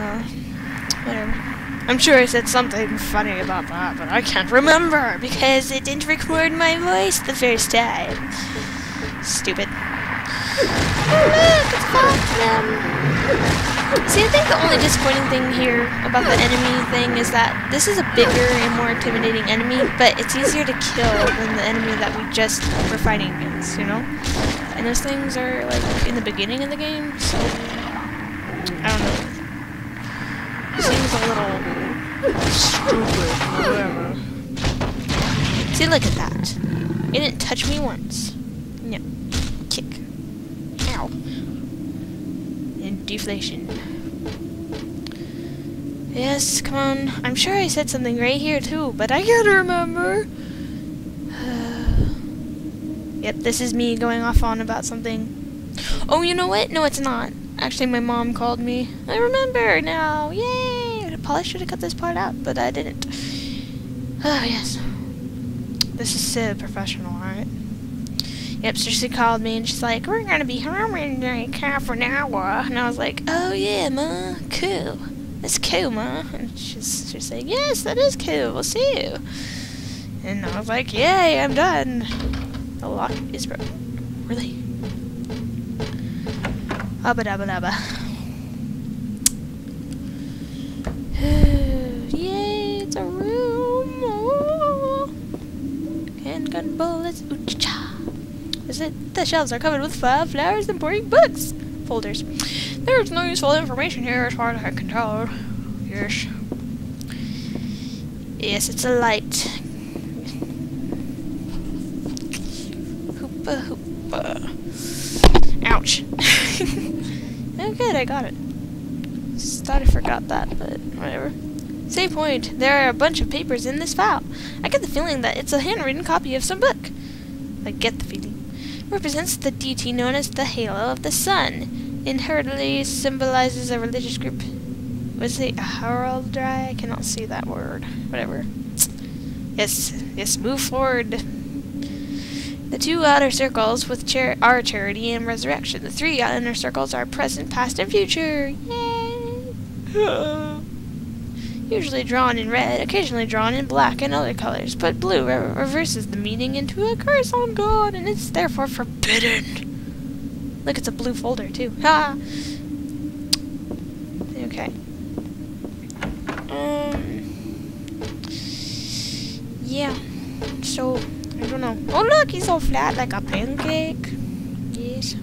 Uh, whatever. I'm sure I said something funny about that, but I can't remember because it didn't record my voice the first time. Stupid. Oh look, it's! See, I think the only disappointing thing here about the enemy thing is that this is a bigger and more intimidating enemy, but it's easier to kill than the enemy that we just were fighting against, you know? And those things are, like, in the beginning of the game, so... I don't know. Seems a little stupid, whatever. See, look at that. It didn't touch me once. No. Kick. Ow. And deflation. Yes, come on. I'm sure I said something right here too, but I can't remember. yep, this is me going off on about something. Oh, you know what? No, it's not. Actually, my mom called me. I remember now. Yay! I probably should have cut this part out, but I didn't. Oh, yes. This is so professional, alright? Yep, so she called me and she's like, we're gonna be home in like half an hour. And I was like, oh yeah, ma, cool. That's cool, ma. And she's, she's like, yes, that is cool. We'll see you. And I was like, yay, I'm done. The lock is broken. Really? Abba dabba dabba. Yay, it's a room. Oh. Handgun bullets. Ooh cha. Is it? The shelves are covered with flowers and boring books. Folders. There's no useful information here as far as I can tell. Yes. Yes, it's a light. Hoopa hoopa. Ouch. oh good, I got it. Just thought I forgot that, but whatever. Same point, there are a bunch of papers in this file. I get the feeling that it's a handwritten copy of some book. I get the feeling. It represents the deity known as the Halo of the Sun. Inherently symbolizes a religious group. Was it a heraldry? I cannot see that word. Whatever. Yes, yes, move forward. The two outer circles with char are charity and resurrection. The three inner circles are present, past, and future. Yay! Usually drawn in red, occasionally drawn in black and other colors, but blue re reverses the meaning into a curse on God, and it's therefore forbidden. Look, it's a blue folder too. Ha! Okay. Um. Yeah. So. I don't know. Oh look, he's all flat like a pancake. Yes,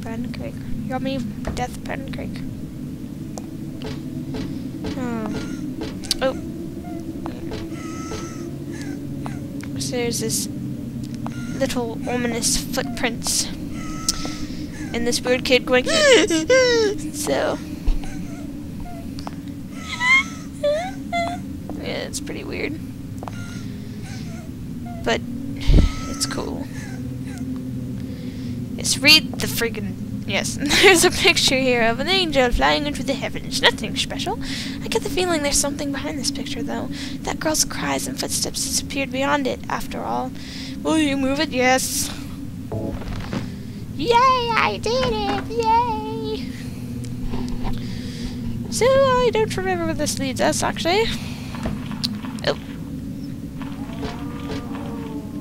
pancake. Yummy death pancake. Hmm. Oh. There's this little ominous footprints. And this weird kid going so Yeah, it's pretty weird. But it's cool. Yes, read the friggin' Yes, there's a picture here of an angel flying into the heavens. Nothing special. I get the feeling there's something behind this picture, though. That girl's cries and footsteps disappeared beyond it, after all. Will you move it? Yes. Yay, I did it! Yay! So, I don't remember where this leads us, actually. Oh.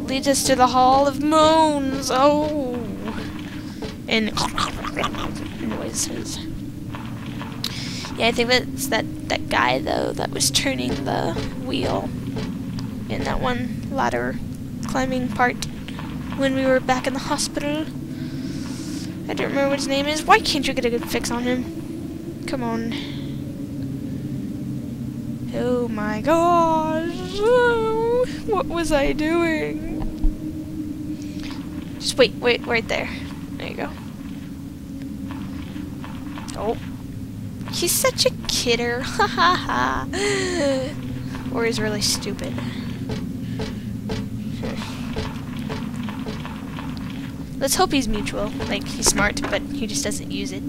Leads us to the Hall of Moans. Oh. And noises. Yeah, I think that's that, that guy, though, that was turning the wheel in that one ladder climbing part when we were back in the hospital. I don't remember what his name is. Why can't you get a good fix on him? Come on. Oh my gosh. What was I doing? Just wait, wait, right there. There you go. Oh. He's such a kidder. Ha ha ha. Or he's really stupid. Let's hope he's mutual. Like, he's smart, but he just doesn't use it.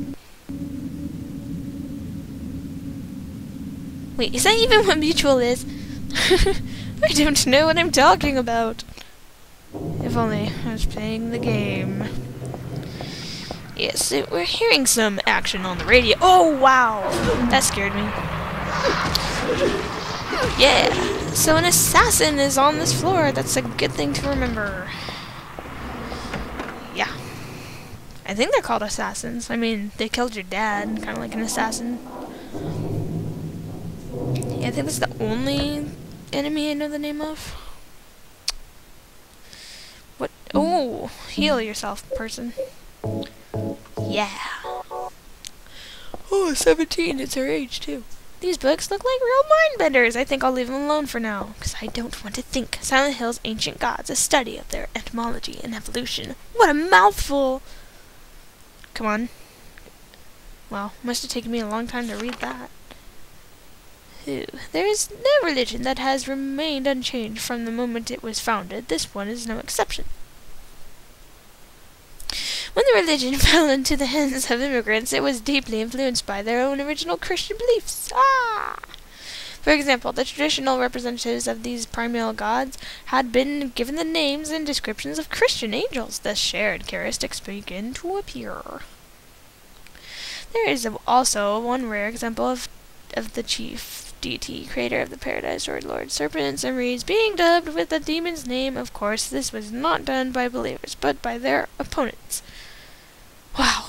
Wait, is that even what mutual is? I don't know what I'm talking about. If only I was playing the game. Yes, it, we're hearing some action on the radio. Oh, wow! That scared me. Yeah. So an assassin is on this floor. That's a good thing to remember. Yeah. I think they're called assassins. I mean, they killed your dad, kind of like an assassin. Yeah, I think that's the only enemy I know the name of. What? Oh, heal yourself, person. Yeah. Oh, 17. It's her age, too. These books look like real mind benders. I think I'll leave them alone for now, because I don't want to think. Silent Hill's ancient gods, a study of their etymology and evolution. What a mouthful! Come on. Well, must have taken me a long time to read that. Who? There is no religion that has remained unchanged from the moment it was founded. This one is no exception. When the religion fell into the hands of immigrants, it was deeply influenced by their own original Christian beliefs. Ah! For example, the traditional representatives of these primeval gods had been given the names and descriptions of Christian angels. Thus shared characteristics begin to appear. There is also one rare example of, of the chief deity, creator of the paradise, or lord serpents and reeds, being dubbed with the demon's name. Of course, this was not done by believers, but by their opponents. Wow.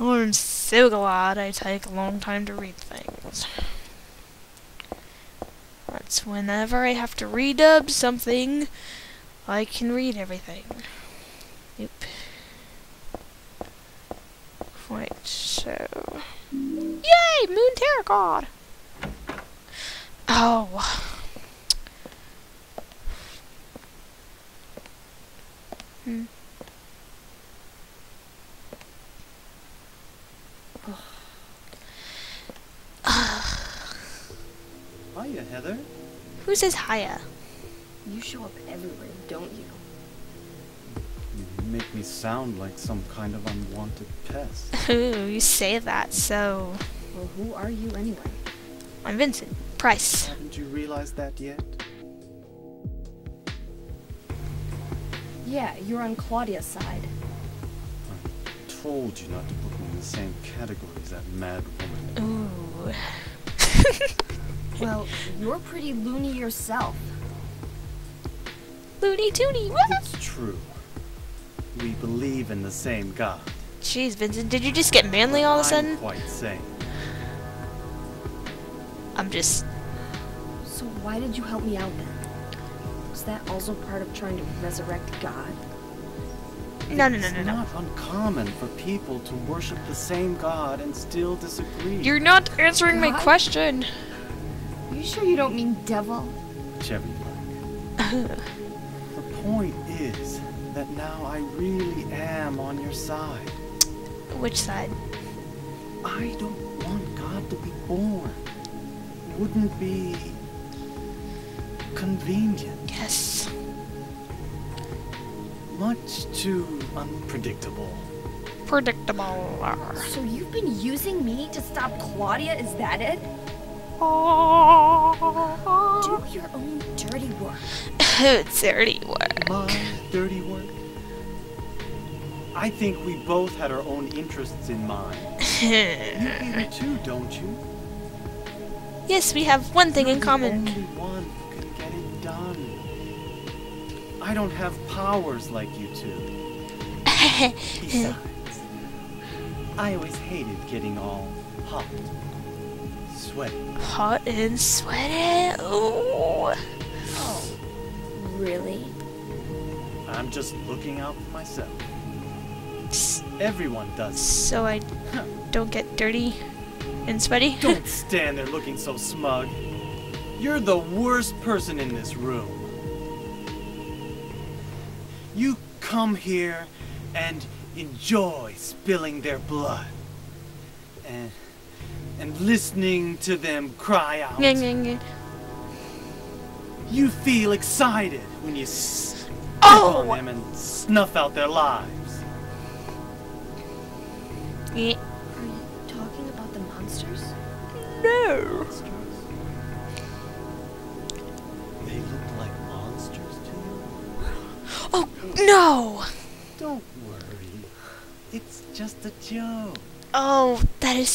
I'm so glad I take a long time to read things. That's whenever I have to redub something, I can read everything. Yep. Right, so... Yay! Moon Terror God! Oh. Hmm. Hiya, Heather. Who says hiya? You show up everywhere, don't you? You make me sound like some kind of unwanted pest. Ooh, you say that, so... Well, who are you anyway? I'm Vincent. Price. Haven't you realized that yet? Yeah, you're on Claudia's side. I told you not to put me in the same category as that mad woman. Ooh. Well, you're pretty loony yourself. Loony toony, what? It's true. We believe in the same God. Jeez, Vincent, did you just get manly all of a I'm sudden? quite sane. I'm just... So why did you help me out then? Was that also part of trying to resurrect God? No, no, no, It's no, no. not uncommon for people to worship the same God and still disagree. You're not answering my God? question. You sure you don't mean devil? Whichever you like. The point is that now I really am on your side. Which side? I don't want God to be born. Wouldn't be convenient. Yes. Much too unpredictable. Predictable. So you've been using me to stop Claudia, is that it? Do your own dirty work. Dirty work. My dirty work. I think we both had our own interests in mind. You do too, don't you? Yes, we have one thing You're in the common. only one who can get it done. I don't have powers like you two. Besides, I always hated getting all hot, sweaty. Hot and sweaty. Ooh. Oh, really? I'm just looking out for myself. Everyone does. So I don't get dirty and sweaty. Don't stand there looking so smug. You're the worst person in this room. You come here and enjoy spilling their blood. And and listening to them cry out. You feel excited when you step Oh! on them and snuff out their lives. Yeah. Are you talking about the monsters? No. They look like monsters to you. Oh, no. Don't worry. It's just a joke. Oh, that is